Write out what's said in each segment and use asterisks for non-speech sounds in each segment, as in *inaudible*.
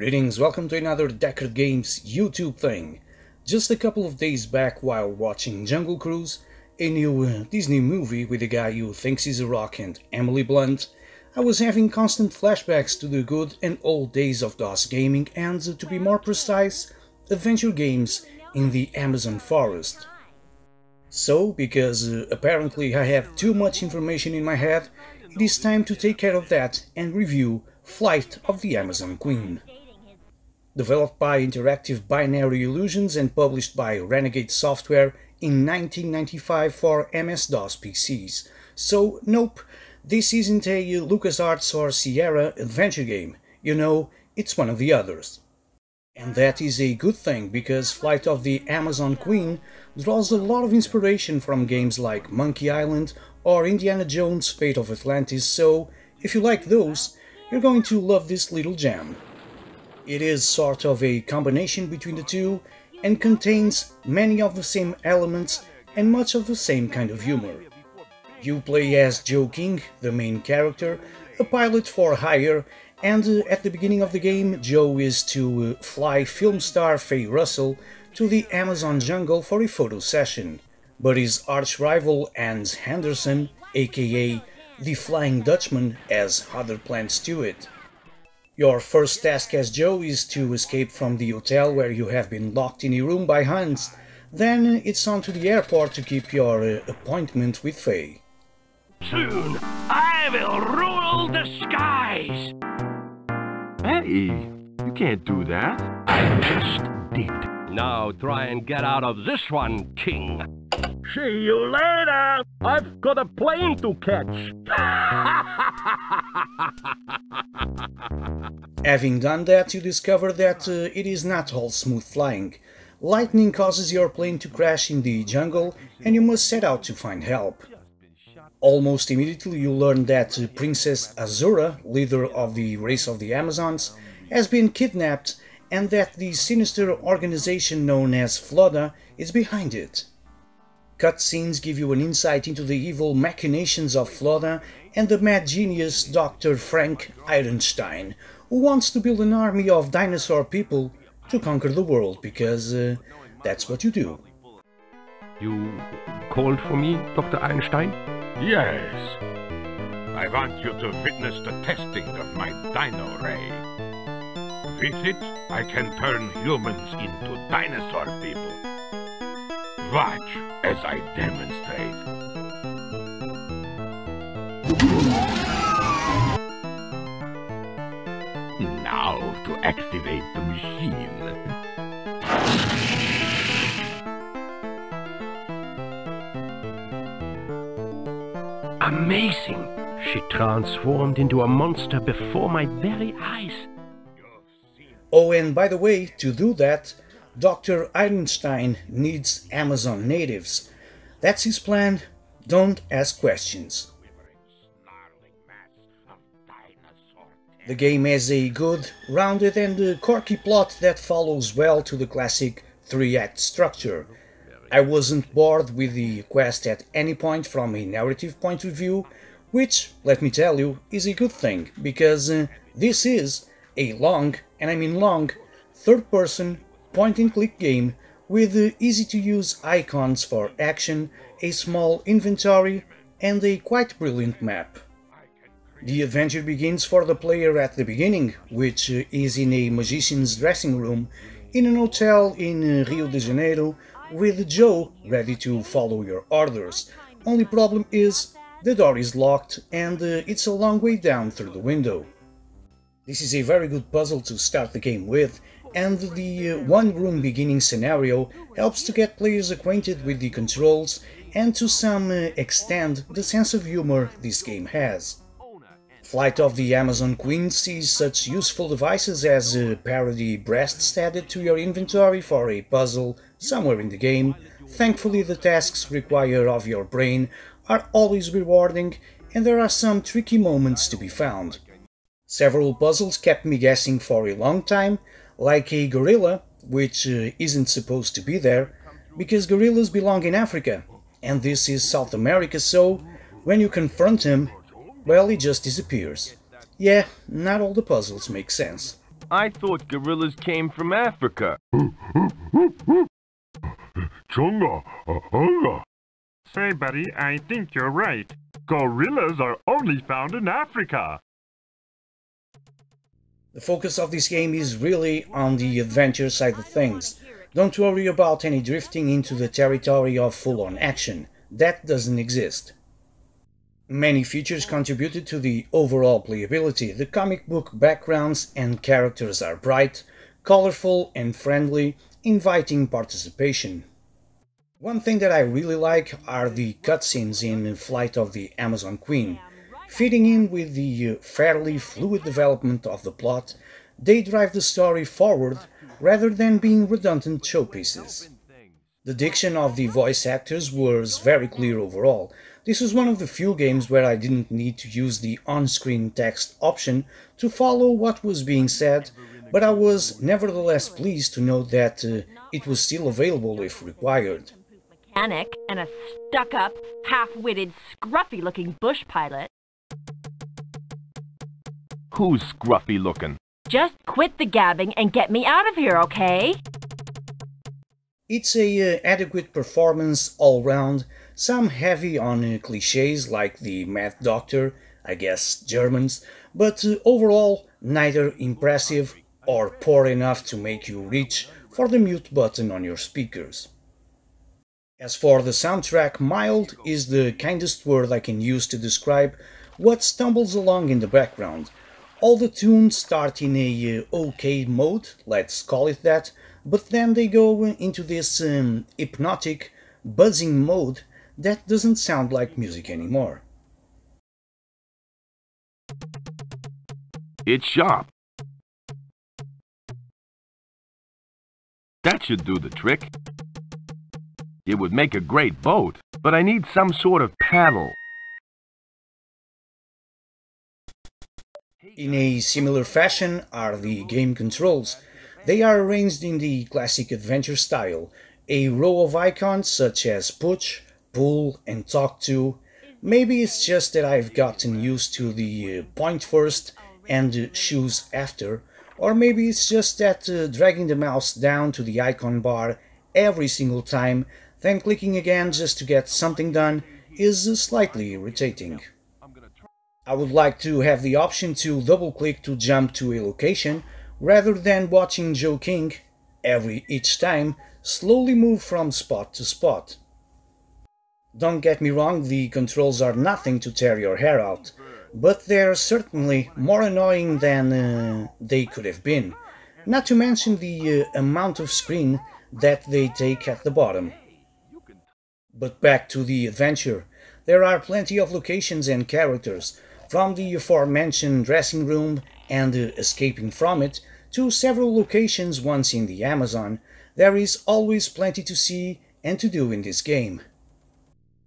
Greetings, welcome to another Deckard Games YouTube thing. Just a couple of days back while watching Jungle Cruise, a new uh, Disney movie with a guy who thinks he's a rock and Emily Blunt, I was having constant flashbacks to the good and old days of DOS gaming and, to be more precise, adventure games in the Amazon forest. So, because uh, apparently I have too much information in my head, it is time to take care of that and review Flight of the Amazon Queen. Developed by Interactive Binary Illusions and published by Renegade Software in 1995 for MS-DOS PCs. So, nope, this isn't a LucasArts or Sierra adventure game. You know, it's one of the others. And that is a good thing, because Flight of the Amazon Queen draws a lot of inspiration from games like Monkey Island or Indiana Jones Fate of Atlantis, so if you like those, you're going to love this little gem. It is sort of a combination between the two and contains many of the same elements and much of the same kind of humor. You play as Joe King, the main character, a pilot for hire, and at the beginning of the game Joe is to uh, fly film star Faye Russell to the Amazon jungle for a photo session. But his arch rival Hans Henderson, aka the Flying Dutchman, has other plans to it. Your first task as Joe is to escape from the hotel where you have been locked in a room by Hans. Then it's on to the airport to keep your uh, appointment with Faye. Soon I will rule the skies. Hey, you can't do that. I just did. Now try and get out of this one, King. See you later. I've got a plane to catch. *laughs* Having done that, you discover that uh, it is not all smooth flying. Lightning causes your plane to crash in the jungle and you must set out to find help. Almost immediately you learn that uh, Princess Azura, leader of the race of the Amazons, has been kidnapped and that the sinister organization known as Floda is behind it. Cutscenes give you an insight into the evil machinations of Floda and the mad genius Dr. Frank Ironstein, who wants to build an army of dinosaur people to conquer the world, because uh, that's what you do. You called for me, Dr. Ironstein? Yes. I want you to witness the testing of my Dino Ray. With it, I can turn humans into dinosaur people. Watch as I demonstrate. Now to activate the machine. Amazing. She transformed into a monster before my very eyes. Oh, and by the way, to do that, Dr. Ironstein needs Amazon natives. That's his plan. Don't ask questions. The game has a good, rounded and quirky plot that follows well to the classic three-act structure. I wasn't bored with the quest at any point from a narrative point of view, which, let me tell you, is a good thing, because uh, this is a long, and I mean long, third-person point-and-click game with easy-to-use icons for action, a small inventory, and a quite brilliant map. The adventure begins for the player at the beginning, which is in a magician's dressing room in an hotel in Rio de Janeiro with Joe ready to follow your orders. Only problem is the door is locked and uh, it's a long way down through the window. This is a very good puzzle to start the game with and the uh, one room beginning scenario helps to get players acquainted with the controls and to some uh, extent the sense of humor this game has. Flight of the Amazon Queen sees such useful devices as uh, parody breasts added to your inventory for a puzzle somewhere in the game. Thankfully the tasks required of your brain are always rewarding and there are some tricky moments to be found. Several puzzles kept me guessing for a long time, like a gorilla, which uh, isn't supposed to be there, because gorillas belong in Africa, and this is South America so when you confront him well, he just disappears. Yeah, not all the puzzles make sense. I thought gorillas came from Africa. *laughs* Chunga, hunga. Say, buddy, I think you're right. Gorillas are only found in Africa. The focus of this game is really on the adventure side of things. Don't worry about any drifting into the territory of full-on action. That doesn't exist. Many features contributed to the overall playability. The comic book backgrounds and characters are bright, colorful and friendly, inviting participation. One thing that I really like are the cutscenes in Flight of the Amazon Queen. Fitting in with the uh, fairly fluid development of the plot, they drive the story forward rather than being redundant showpieces. The diction of the voice actors was very clear overall. This was one of the few games where I didn't need to use the on-screen text option to follow what was being said, but I was nevertheless pleased to note that uh, it was still available if required. Mechanic and a stuck-up, half-witted, scruffy-looking bush pilot Who's scruffy looking? Just quit the gabbing and get me out of here, okay? It's a uh, adequate performance all round, some heavy on uh, cliches like the Mad Doctor, I guess Germans, but uh, overall neither impressive or poor enough to make you reach for the mute button on your speakers. As for the soundtrack, mild is the kindest word I can use to describe what stumbles along in the background, all the tunes start in a uh, okay mode, let's call it that, but then they go into this um, hypnotic, buzzing mode that doesn't sound like music anymore. It's sharp. That should do the trick. It would make a great boat, but I need some sort of paddle. In a similar fashion are the game controls. They are arranged in the classic adventure style, a row of icons such as push, pull and talk to. Maybe it's just that I've gotten used to the uh, point first and choose after, or maybe it's just that uh, dragging the mouse down to the icon bar every single time, then clicking again just to get something done is slightly irritating. I would like to have the option to double click to jump to a location rather than watching Joe King, every each time, slowly move from spot to spot. Don't get me wrong, the controls are nothing to tear your hair out, but they're certainly more annoying than uh, they could have been, not to mention the uh, amount of screen that they take at the bottom. But back to the adventure. There are plenty of locations and characters, from the aforementioned dressing room and escaping from it to several locations once in the Amazon, there is always plenty to see and to do in this game.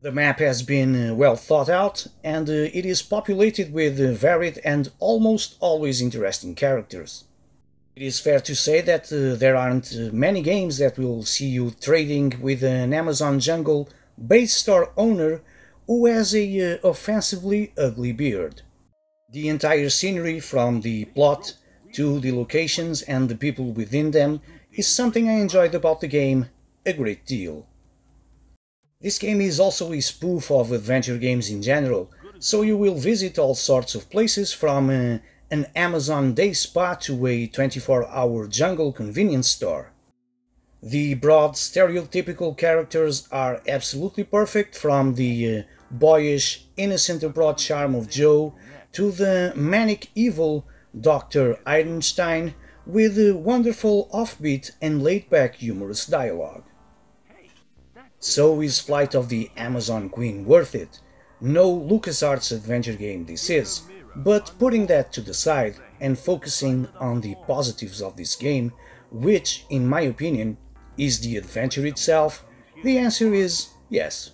The map has been uh, well thought out and uh, it is populated with uh, varied and almost always interesting characters. It is fair to say that there aren't many games that will see you trading with an Amazon jungle base store owner who has a uh, offensively ugly beard. The entire scenery from the plot to the locations and the people within them is something I enjoyed about the game a great deal. This game is also a spoof of adventure games in general, so you will visit all sorts of places from uh, an Amazon day spa to a 24-hour jungle convenience store. The broad stereotypical characters are absolutely perfect from the uh, boyish, innocent and broad charm of Joe to the manic evil Dr. Ironstein with wonderful offbeat and laid-back humorous dialogue. So is Flight of the Amazon Queen worth it? No LucasArts adventure game this is, but putting that to the side and focusing on the positives of this game, which, in my opinion, is the adventure itself? The answer is yes.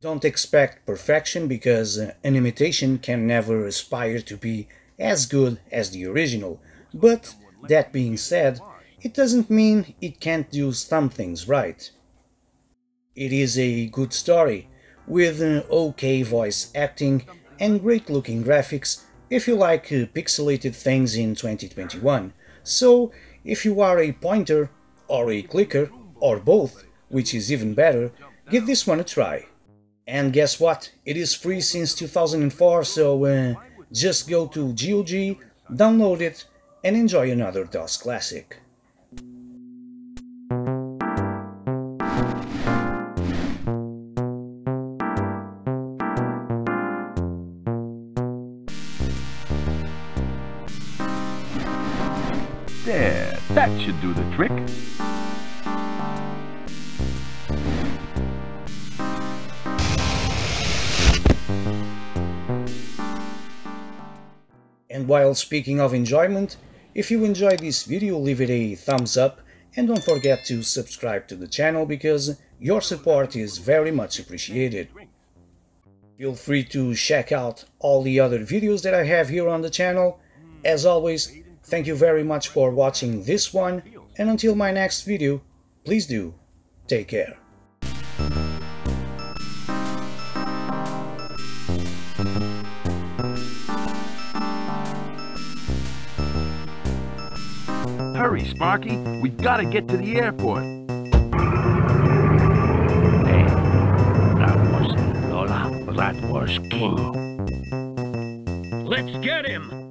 Don't expect perfection because an imitation can never aspire to be as good as the original, but that being said, it doesn't mean it can't do some things right. It is a good story, with an okay voice acting and great looking graphics if you like uh, pixelated things in 2021. So, if you are a pointer, or a clicker, or both, which is even better, give this one a try. And guess what? It is free since 2004, so uh, just go to GOG, download it, and enjoy another DOS classic. There, that should do the trick. While speaking of enjoyment, if you enjoyed this video leave it a thumbs up and don't forget to subscribe to the channel because your support is very much appreciated. Feel free to check out all the other videos that I have here on the channel. As always, thank you very much for watching this one and until my next video, please do take care. Hurry, Sparky. We gotta get to the airport. Hey, that wasn't Lola. That was King. Let's get him!